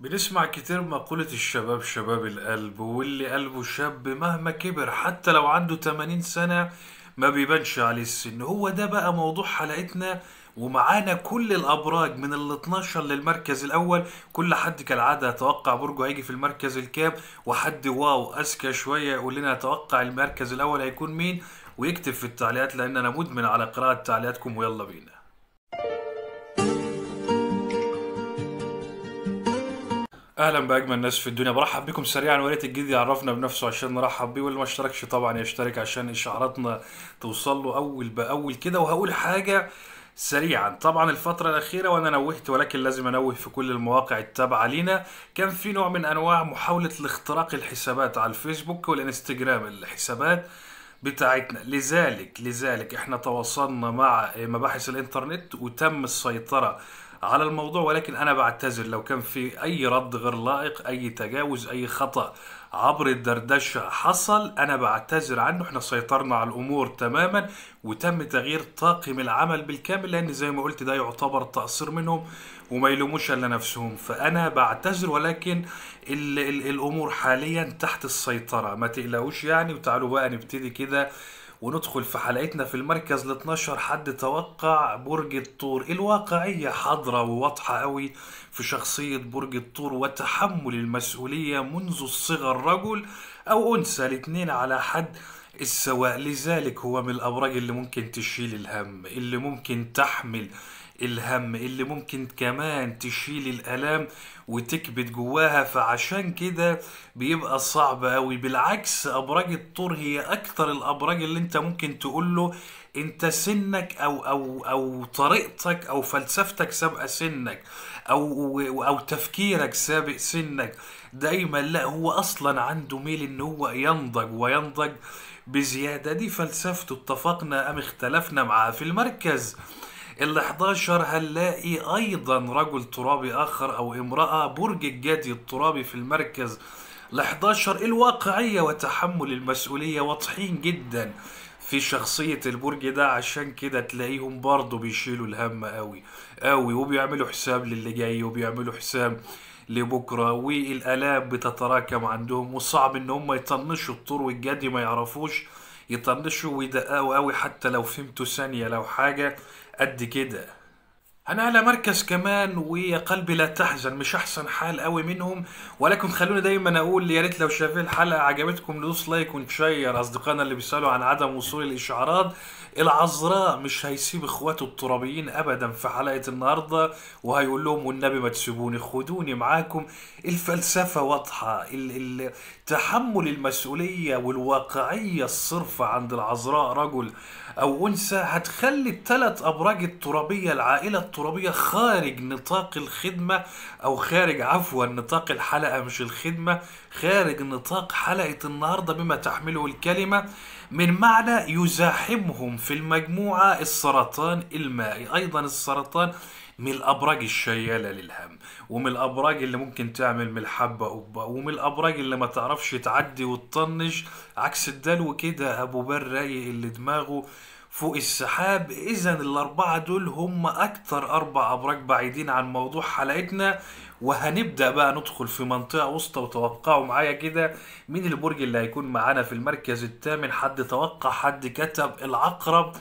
بنسمع كتير مقولة الشباب شباب القلب واللي قلبه شاب مهما كبر حتى لو عنده 80 سنة ما بيبانش عليه السن. هو ده بقى موضوع حلقتنا ومعانا كل الأبراج من ال 12 للمركز الأول. كل حد كالعادة يتوقع برجه هيجي في المركز الكام وحد واو أذكى شوية يقول لنا يتوقع المركز الأول هيكون مين ويكتب في التعليقات لأن أنا مدمن على قراءة تعليقاتكم ويلا بينا. أهلا بأجمل ناس في الدنيا. برحب بكم سريعا وريت الجديد يعرفنا بنفسه عشان نرحب بيه واللي ما اشتركش طبعا يشترك عشان إشعاراتنا توصل له أول بأول كده. وهقول حاجة سريعا. طبعا الفترة الأخيرة وأنا نوهت ولكن لازم أنوه في كل المواقع التابعة لينا كان في نوع من أنواع محاولة الاختراق الحسابات على الفيسبوك والإنستجرام الحسابات بتاعتنا. لذلك لذلك إحنا تواصلنا مع مباحث الإنترنت وتم السيطرة على الموضوع ولكن أنا بعتذر لو كان في أي رد غير لائق أي تجاوز أي خطأ عبر الدردشة حصل أنا بعتذر عنه. إحنا سيطرنا على الأمور تماما وتم تغيير طاقم العمل بالكامل لأن زي ما قلت ده يعتبر تقصير منهم وما يلوموش إلا نفسهم. فأنا بعتذر ولكن ال ال الأمور حاليا تحت السيطرة. ما تقلقوش يعني وتعالوا بقى نبتدي كده وندخل في حلقتنا في المركز ال 12 حد توقع برج الثور الواقعية حاضرة وواضحة قوي في شخصية برج الثور وتحمل المسؤولية منذ الصغر رجل أو أنثى الاتنين على حد السواء. لذلك هو من الأبراج اللي ممكن تشيل الهم اللي ممكن تحمل الهم اللي ممكن كمان تشيل الالام وتكبت جواها فعشان كده بيبقى صعب قوي بالعكس أبراج الطور هي أكتر الأبراج اللي أنت ممكن تقول له أنت سنك أو أو أو طريقتك أو فلسفتك سابقة سنك أو أو تفكيرك سابق سنك. دايما لا هو أصلا عنده ميل إن هو ينضج وينضج بزيادة. دي فلسفته اتفقنا أم اختلفنا معاه. في المركز ال 11 هنلاقي أيضا رجل ترابي آخر أو امرأة برج الجدي الترابي في المركز ال 11 الواقعية وتحمل المسؤولية واضحين جدا في شخصية البرج ده عشان كده تلاقيهم برضه بيشيلوا الهم قوي قوي وبيعملوا حساب للي جاي وبيعملوا حساب لبكرة والآلام بتتراكم عندهم وصعب إن هم يطنشوا الطور والجدي ما يعرفوش يطنشوا ويدققوا قوي حتى لو فهمتوا ثانية لو حاجة. قد كده. أنا على مركز كمان ويا قلبي لا تحزن مش أحسن حال قوي منهم. ولكن خلوني دايما أقول يا ريت لو شايفين الحلقة عجبتكم ندوس لايك ونشير. أصدقائنا اللي بيسألوا عن عدم وصول الإشعارات العذراء مش هيسيب إخواته الترابيين ابدا في حلقة النهارده. وهيقول لهم والنبي ما تسيبوني خدوني معاكم. الفلسفة واضحة تحمل المسؤولية والواقعية الصرفه عند العذراء رجل أو أنثى هتخلي الثلاث أبراج الترابية العائلة الترابيه خارج نطاق الخدمة أو خارج عفوا نطاق الحلقة مش الخدمة خارج نطاق حلقة النهارده بما تحمله الكلمة. من معنى يزاحمهم في المجموعة السرطان المائي. أيضا السرطان من الأبراج الشيالة للهم ومن الأبراج اللي ممكن تعمل من الحبة قبه ومن الأبراج اللي ما تعرفش تعدي وتطنش. عكس الدلو كده أبو بر رايق اللي دماغه فوق السحاب. اذا الأربعة دول هم أكتر أربع أبراج بعيدين عن موضوع حلقتنا. وهنبدأ بقى ندخل في منطقة وسطى وتوقعوا معايا كده مين البرج اللي هيكون معانا في المركز الثامن. حد توقع حد كتب. العقرب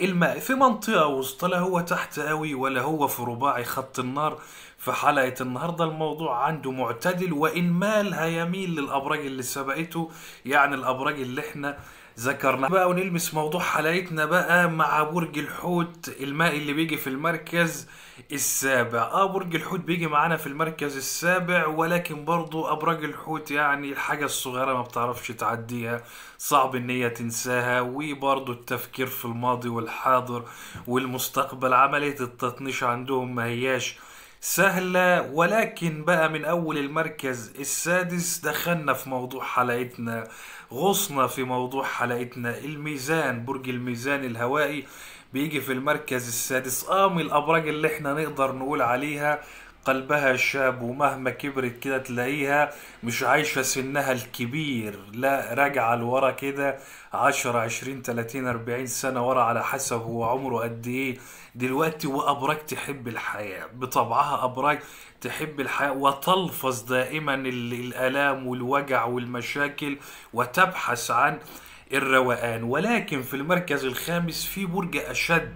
الماء في منطقة وسط لا هو تحت قوي ولا هو في رباعي خط النار. في حلقة النهاردة الموضوع عنده معتدل وإن مال هيميل للأبراج اللي سبقته يعني الأبراج اللي إحنا ذكرنا بقى ونلمس موضوع حلقتنا بقى مع برج الحوت الماء اللي بيجي في المركز السابع. آه برج الحوت بيجي معانا في المركز السابع ولكن برضو أبراج الحوت يعني الحاجة الصغيرة ما بتعرفش تعديها صعب إن هي تنساها وبرضو التفكير في الماضي والحاضر والمستقبل عملية التطنيش عندهم ما هياش سهلة ولكن بقى من أول المركز السادس دخلنا في موضوع حلقتنا غصنا في موضوع حلقتنا الميزان برج الميزان الهوائي بيجي في المركز السادس. آه من الأبراج اللي إحنا نقدر نقول عليها قلبها شاب ومهما كبرت كده تلاقيها مش عايشة سنها الكبير. لا راجعة لورا كده عشرة عشرين تلاتين أربعين سنة ورا على حسب هو عمره قد إيه. دلوقتي وأبراج تحب الحياة بطبعها أبراج تحب الحياة وتلفظ دائما ال- الآلام والوجع والمشاكل وتبحث عن الروقان. ولكن في المركز الخامس في برج أشد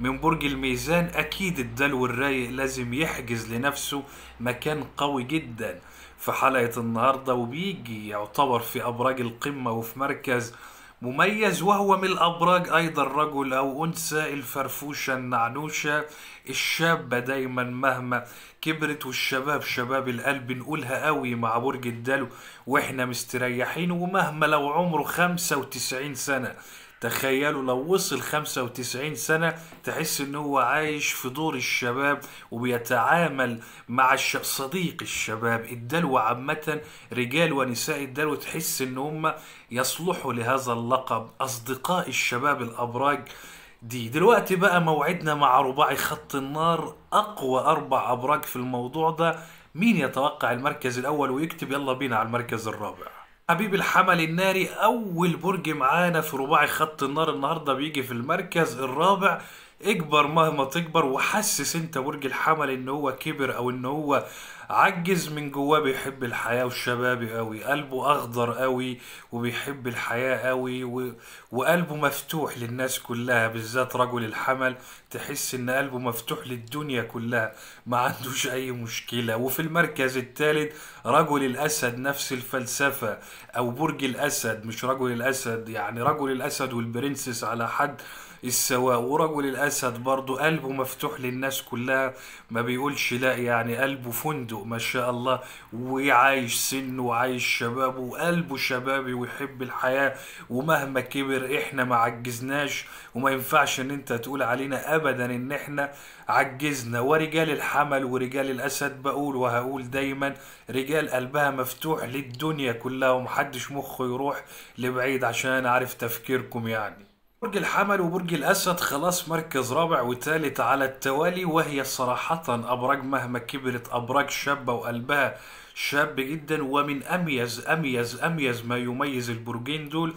من برج الميزان أكيد الدلو الرايق لازم يحجز لنفسه مكان قوي جدا. في حلقة النهاردة وبيجي يعتبر في أبراج القمة وفي مركز مميز وهو من الأبراج أيضا رجل أو أنثى الفرفوشة النعنوشة الشابة دايما مهما كبرت والشباب شباب القلب نقولها قوي مع برج الدلو وإحنا مستريحين ومهما لو عمره 95 سنة. تخيلوا لو وصل 95 سنة تحس إن هو عايش في دور الشباب وبيتعامل مع الش... صديق الشباب الدلو عامة رجال ونساء الدلو تحس إن هم يصلحوا لهذا اللقب. أصدقاء الشباب الأبراج دي. دلوقتي بقى موعدنا مع رباعي خط النار. أقوى أربع أبراج في الموضوع ده. مين يتوقع المركز الأول؟ ويكتب يلا بينا على المركز الرابع. حبيب الحمل الناري أول برج معانا في رباعي خط النار. النهارده بيجي في المركز الرابع. اكبر مهما تكبر وحسس انت برج الحمل ان هو كبر أو ان هو عجز من جواه بيحب الحياة والشباب قوي قلبه أخضر قوي وبيحب الحياة قوي و... وقلبه مفتوح للناس كلها بالذات رجل الحمل تحس إن قلبه مفتوح للدنيا كلها ما عندوش أي مشكلة. وفي المركز الثالث رجل الأسد نفس الفلسفة أو برج الأسد مش رجل الأسد يعني رجل الأسد والبرنسس على حد السواء ورجل الاسد برضو قلبه مفتوح للناس كلها. ما بيقولش لا يعني قلبه فندق ما شاء الله وعايش سنه وعايش شبابه وقلبه شبابي ويحب الحياة. ومهما كبر إحنا ما عجزناش. وما ينفعش إن أنت تقول علينا ابدا إن إحنا عجزنا. ورجال الحمل ورجال الأسد بقول وهقول دايما رجال قلبها مفتوح للدنيا كلها ومحدش مخه يروح لبعيد عشان أنا عارف تفكيركم يعني. برج الحمل وبرج الأسد خلاص مركز رابع وثالث على التوالي وهي صراحة أبراج مهما كبرت أبراج شابة وقلبها شاب جدا ومن أميز أميز أميز ما يميز البرجين دول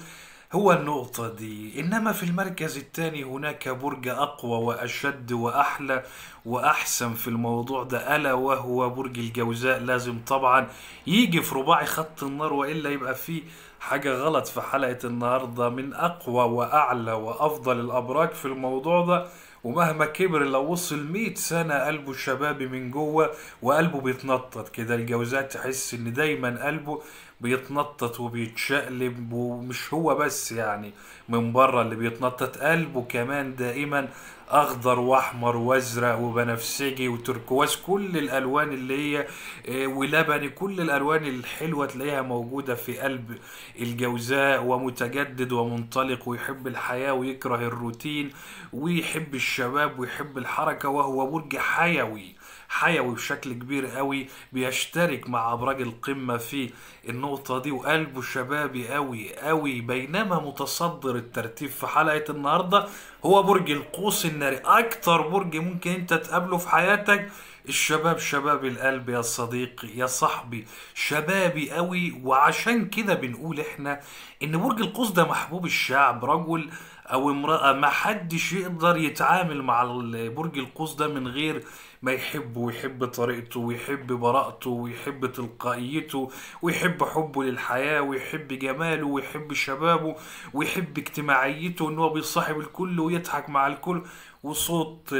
هو النقطة دي. إنما في المركز الثاني هناك برج أقوى وأشد وأحلى وأحسن في الموضوع ده ألا وهو برج الجوزاء. لازم طبعا يجي في رباعي خط النار وإلا يبقى فيه حاجة غلط في حلقة النهاردة. من أقوى وأعلى وأفضل الأبراج في الموضوع ده ومهما كبر لو وصل مئة سنة قلبه شبابي من جوه وقلبه بيتنطط كده. الجوزاء تحس إن دايما قلبه بيتنطط وبيتشقلب ومش هو بس يعني من بره اللي بيتنطط قلبه كمان دائما أخضر وأحمر وأزرق وبنفسجي وتركواز كل الألوان اللي هي آه، ولبني كل الألوان الحلوة تلاقيها موجودة في قلب الجوزاء ومتجدد ومنطلق ويحب الحياة ويكره الروتين ويحب الشباب ويحب الحركة وهو برج حيوي. حيوي بشكل كبير قوي بيشترك مع أبراج القمة في النقطة دي وقلبه شبابي قوي قوي. بينما متصدر الترتيب في حلقة النهارده هو برج القوس الناري. أكتر برج ممكن أنت تقابله في حياتك الشباب شباب القلب يا صديقي يا صاحبي. شبابي قوي وعشان كده بنقول إحنا إن برج القوس ده محبوب الشعب. رجل أو امرأة ما حدش يقدر يتعامل مع برج القوس ده من غير ما يحبه ويحب طريقته ويحب براءته ويحب تلقائيته ويحب حبه للحياة ويحب جماله ويحب شبابه ويحب اجتماعيته إن هو بيصاحب الكل ويضحك مع الكل. وصوت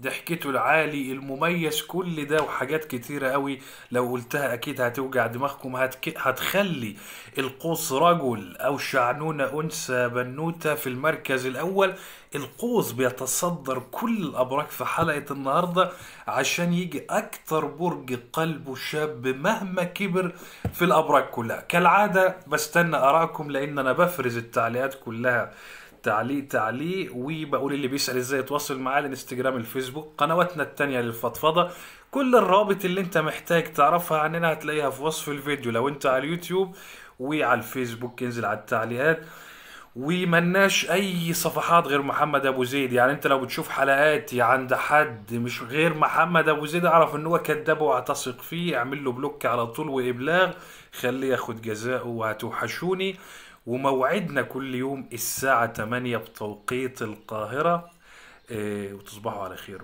ضحكته العالي المميز كل ده وحاجات كتيرة قوي. لو قلتها أكيد هتوجع دماغكم. هتك... هتخلي القوس رجل أو شعنونة أنثى بنوتة في المركز الأول. القوس بيتصدر كل الأبراج في حلقة النهاردة عشان يجي أكتر برج قلبه شاب مهما كبر في الأبراج كلها. كالعادة بستنى آرائكم لأن أنا بفرز التعليقات كلها. تعليق تعليق وبقول اللي بيسأل إزاي يتواصل معاه الانستجرام الفيسبوك قنواتنا التانية للفضفضة. كل الروابط اللي أنت محتاج تعرفها عننا هتلاقيها في وصف الفيديو. لو أنت على اليوتيوب وعلى الفيسبوك انزل على التعليقات. ومناش أي صفحات غير محمد أبو زيد. يعني أنت لو بتشوف حلقاتي عند حد مش غير محمد أبو زيد اعرف إن هو كذاب واعتصق فيه اعمل له بلوك على طول وإبلاغ. خليه ياخد جزاءه وهتوحشوني. وموعدنا كل يوم الساعة 8 بتوقيت القاهرة آه، وتصبحوا على خير.